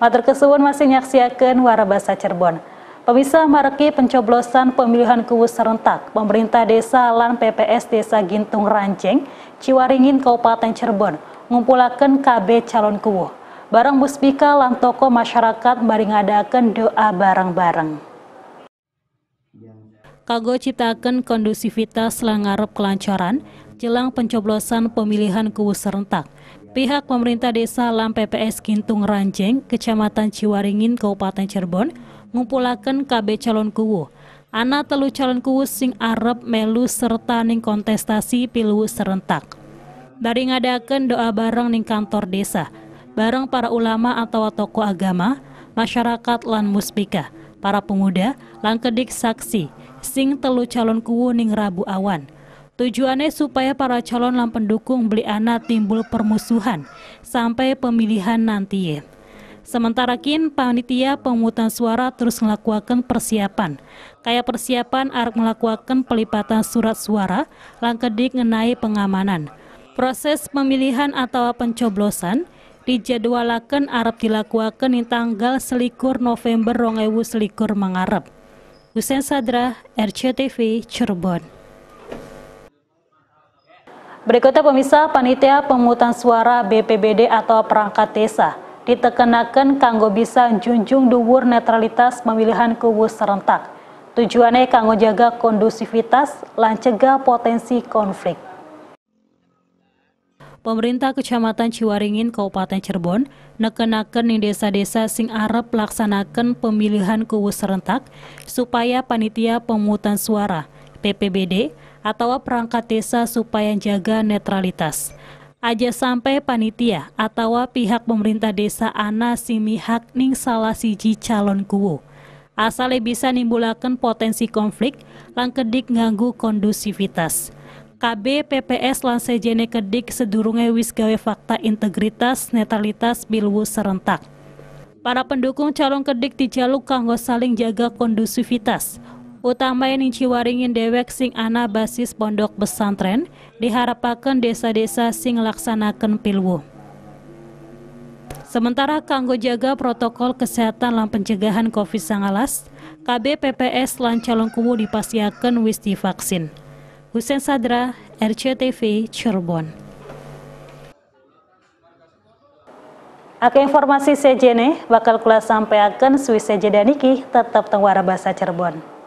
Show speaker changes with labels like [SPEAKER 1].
[SPEAKER 1] Matur kesuwun masih nyaksiakeun warabasa Cirebon. Pemirsa mareki pencoblosan pemilihan kuwu serentak pemerintah desa lan PPS Desa Gintung Ranceng, Ciwaringin Kabupaten Cirebon ngumpulaken KB calon kuwu. Barang muspika lan toko masyarakat mari ngadakan doa bareng-bareng. Kago ciptakan kondusivitas lan ngarep kelancaran jelang pencoblosan pemilihan kuwu serentak Pihak pemerintah desa Lam PPS Gintung Ranjeng, Kecamatan Ciwaringin, Kabupaten Cirebon, ngumpulaken KB calon kuwu. Ana telu calon kuwu sing arep melu serta ning kontestasi pilu serentak. Dari ngadakan doa bareng ning kantor desa, bareng para ulama atau tokoh agama, masyarakat lan muspika, para pemuda, lan kedik saksi, sing telu calon kuwu ning Rabu awan. Tujuannya supaya para calon lam pendukung beli anak timbul permusuhan sampai pemilihan nanti. Sementara kin panitia pemungutan suara terus melakukan persiapan. Kayak persiapan arek melakukan pelipatan surat suara, langkedik ngenai pengamanan. Proses pemilihan atau pencoblosan dijadwalakan Arab dilakukan di tanggal selikur November rongewu selikur mengarep. Husen Sadra, RCTV, Cirebon. Berikutnya pemirsa panitia pemungutan suara BPBD atau perangkat desa ditekenakan kanggo bisa junjung dhuwur netralitas pemilihan kubu serentak. Tujuannya kanggo jaga kondusivitas lan cegah potensi konflik. Pemerintah Kecamatan Ciwaringin Kabupaten Cirebon nekenaken ning desa-desa sing arep laksanakan pemilihan kubu serentak supaya panitia pemungutan suara PPBD atau perangkat desa supaya jaga netralitas. Aja sampai panitia atau pihak pemerintah desa ana simihak ning salah siji calon kuwu. Asale bisa nimbulakan potensi konflik lang kedik nganggu kondusivitas. KB PPS lan sejene kedik sedurunge wis gawe fakta integritas netralitas bilwu serentak. Para pendukung calon kedik dijaluk kanggo saling jaga kondusivitas utama ning Ciwaringin dewek sing ana basis pondok pesantren diharapkan desa-desa sing laksanakan pilwu. Sementara kanggo jaga protokol kesehatan lan pencegahan COVID-19, KB PPS lan calon kuwu dipasiakan wis divaksin. Husen Sadra, RCTV, Cirebon. Aku informasi sejene bakal kula sampaikan Swiss sejedaniki tetap tengwara bahasa Cirebon.